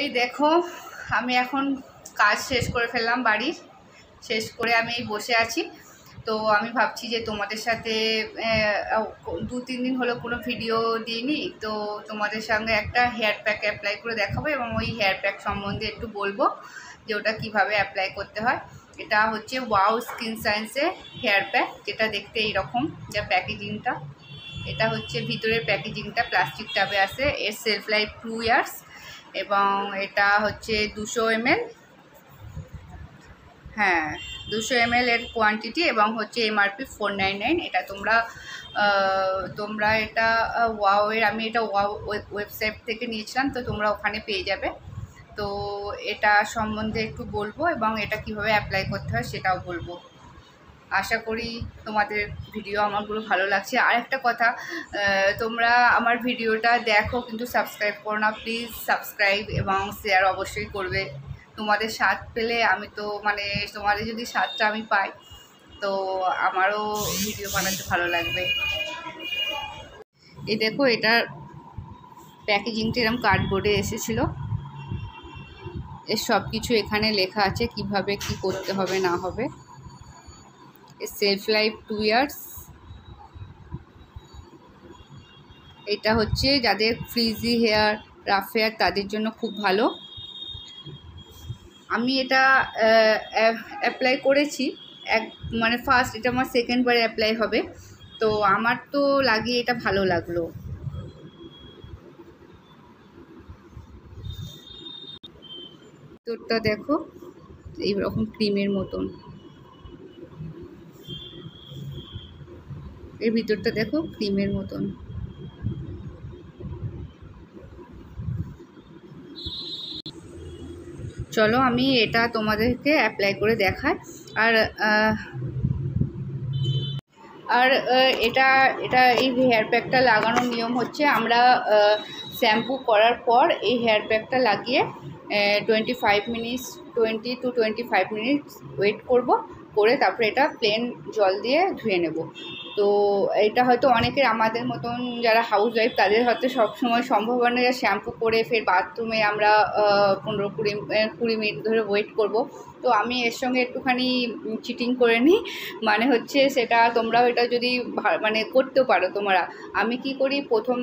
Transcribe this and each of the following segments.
এই দেখো, আমি এখন কাজ শেষ করে ফেললাম বাড়ির। শেষ করে আমি এই বসে আছি। তো আমি ভাবছি যে তোমাদের সাথে দু, তিন দিন হলো কোনো ভিডিও দিইনি। তো তোমাদের সঙ্গে একটা হেয়ার প্যাক অ্যাপ্লাই করে দেখাবো এবং ওই হেয়ার প্যাক সম্বন্ধে একটু বলব যে ওটা কীভাবে অ্যাপ্লাই করতে হয়। এটা হচ্ছে ওয়াও স্কিন সায়েন্সের হেয়ার প্যাক, যেটা দেখতে এইরকম, যা প্যাকেজিংটা। এটা হচ্ছে ভিতরের প্যাকেজিংটা, প্লাস্টিক টাবে আছে। এর সেলফ লাইফ টু ইয়ার্স এবং এটা হচ্ছে দুশো এমএল। হ্যাঁ দুশো এমএল এর কোয়ান্টিটি এবং হচ্ছে এমআরপি ফোর নাইন নাইন এটা তোমরা তোমরা এটা ওয়াও এর, আমি এটা ওয়াও ওয়েবসাইট থেকে নিয়েছিলাম, তো তোমরা ওখানে পেয়ে যাবে। তো এটা সম্বন্ধে একটু বলব এবং এটা কীভাবে অ্যাপ্লাই করতে হয় সেটাও বলব। আশা করি তোমাদের ভিডিও আমারগুলো ভালো লাগছে। আর একটা কথা তোমরা আমার ভিডিওটা দেখো, কিন্তু সাবস্ক্রাইব করো না। প্লিজ সাবস্ক্রাইব এবং শেয়ার অবশ্যই করবে। তোমাদের সাথ পেলে আমি তো মানে তোমাদের যদি সাথটা আমি পাই, তো আমারও ভিডিও বানাতে ভালো লাগবে। এই দেখো এটার প্যাকেজিংটা এরকম কার্ডবোর্ডে এসেছিল। এর সব কিছু এখানে লেখা আছে, কীভাবে কি করতে হবে, না হবে। Self life two years. এটা হচ্ছে যাদের ফ্রিজি হেয়ার রাফ হেয়ার তাদের জন্য খুব ভালো। আমি এটা অ্যাপ্লাই করেছি। এক মানে ফার্স্ট এটা আমার সেকেন্ড বারে অ্যাপ্লাই হবে। তো আমার তো লাগিয়ে এটা ভালো লাগল। তোরটা দেখো, এইরকম ক্রিমের মতন। এর ভিতরটা দেখো, ক্রিমের মতন। চলো আমি এটা তোমাদেরকে অ্যাপ্লাই করে দেখাই। আর আর এটা এটা এই হেয়ার প্যাকটা লাগানোর নিয়ম হচ্ছে আমরা শ্যাম্পু করার পর এই হেয়ার প্যাকটা লাগিয়ে twenty five minutes twenty two twenty five minutes wait করব, করে তারপরে এটা প্লেন জল দিয়ে ধুয়ে নেব। তো এটা হয়তো অনেকের আমাদের মতন যারা হাউস ওয়াইফ তাদের হয়তো সবসময় সম্ভব হয় না যে শ্যাম্পু করে ফের বাথরুমে আমরা পনেরো কুড়ি কুড়ি মিনিট ধরে ওয়েট করব। তো আমি এর সঙ্গে একটুখানি চিটিং করে নিই। মানে হচ্ছে সেটা তোমরাও এটা যদি মানে করতেও পারো তোমরা। আমি কি করি? প্রথম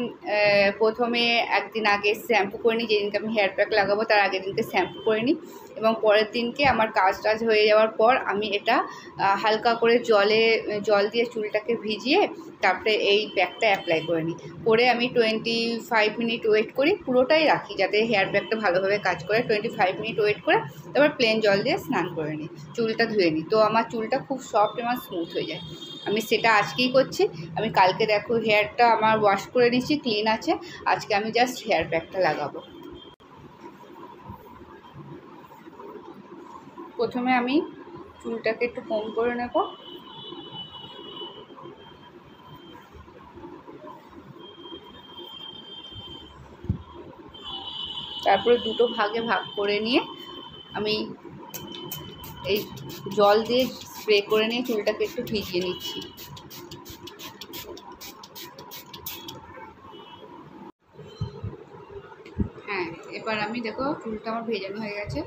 প্রথমে একদিন আগে শ্যাম্পু করে নিই। যেদিনকে আমি হেয়ার প্যাক লাগাবো, তার আগের দিনকে শ্যাম্পু করে নিই। এবং পরের দিনকে আমার কাজ টাজ হয়ে যাওয়ার পর আমি এটা হালকা করে জলে, জল দিয়ে চুলটাকে ভিজিয়ে তারপরে এই প্যাকটা অ্যাপ্লাই করে নিই। করে আমি টোয়েন্টি ফাইভ মিনিট ওয়েট করি, পুরোটাই রাখি যাতে হেয়ার প্যাকটা ভালোভাবে কাজ করে। টোয়েন্টি ফাইভ মিনিট ওয়েট করে তারপর প্লেন জল দিয়ে স্নান করে নিই, চুলটা ধুয়ে নিই। তো আমার চুলটা খুব সফট এবং স্মুথ হয়ে যায়। আমি সেটা আজকেই করছি। আমি কালকে দেখো হেয়ারটা আমার ওয়াশ করে নিচ্ছি ক্লিন আছে। আজকে আমি জাস্ট হেয়ার প্যাকটা লাগাবো। প্রথমে আমি চুলটাকে একটু কম করে নেব। তারপরে দুটো ভাগে ভাগ করে নিয়ে আমি এই জল দিয়ে স্প্রে করে নিয়ে চুলটাকে একটু ভিজিয়ে নিচ্ছি। হ্যাঁ এবার আমি দেখো চুলটা আমার ভেজানো হয়ে গেছে।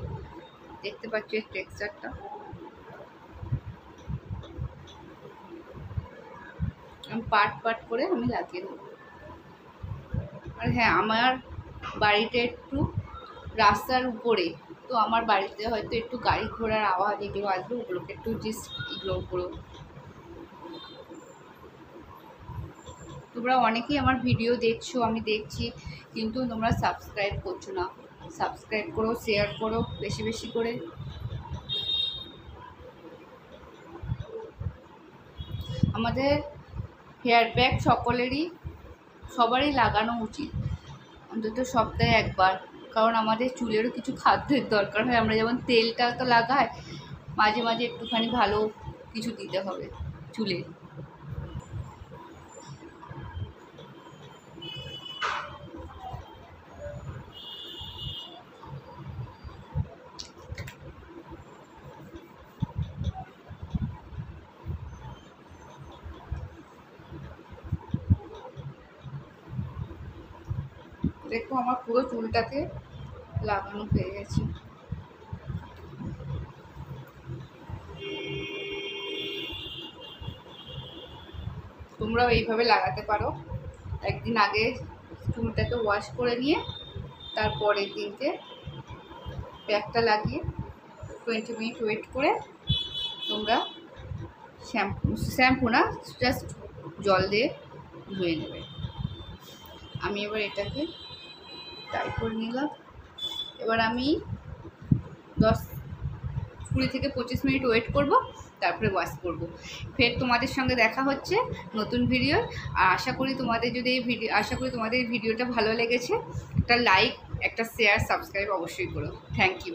দেখতে পাচ্ছি টেক্সচারটা আমি পাট পাট করে আমি লাগিয়ে দেবো। আর হ্যাঁ আমার বাড়িতে একটু রাস্তার উপরে। তো আমার বাড়িতে হয়তো একটু গাড়ি ঘোড়ার আওয়াজ এগুলো আসবে, ওগুলোকে একটু জাস্ট ইগনোর করো। তোমরা অনেকেই আমার ভিডিও দেখছ, আমি দেখছি, কিন্তু তোমরা সাবস্ক্রাইব করছ না। সাবস্ক্রাইব করো শেয়ার করো, বেশি বেশি করে। আমাদের হেয়ার ব্যাগ সকলেরই, সবারই লাগানো উচিত। অন্তত সপ্তাহে একবার। কারণ আমাদের চুলেরও কিছু খাদ্যের দরকার হয়। আমরা যেমন তেলটা তো লাগাই, মাঝে মাঝে একটুখানি ভালো কিছু দিতে হবে চুলে। দেখো আমার পুরো চুলটাকে লাগানো হয়ে গেছে। তোমরাও এইভাবে লাগাতে পারো। একদিন আগে চুলটাকে ওয়াশ করে নিয়ে তারপরের দিনকে প্যাকটা লাগিয়ে টোয়েন্টি মিনিট ওয়েট করে তোমরা শ্যাম্পু শ্যাম্পু না জাস্ট জল দিয়ে ধুয়ে নেবে। আমি এবার এটাকে টাই করে নিলাম। এবার আমি দশ কুড়ি থেকে পঁচিশ মিনিট ওয়েট করব, তারপরে ওয়াশ করব। ফের তোমাদের সঙ্গে দেখা হচ্ছে নতুন ভিডিও আর আশা করি তোমাদের যদি এই ভিডিও আশা করি তোমাদের এই ভিডিওটা ভালো লেগেছে, একটা লাইক একটা শেয়ার সাবস্ক্রাইব অবশ্যই করো। Thank you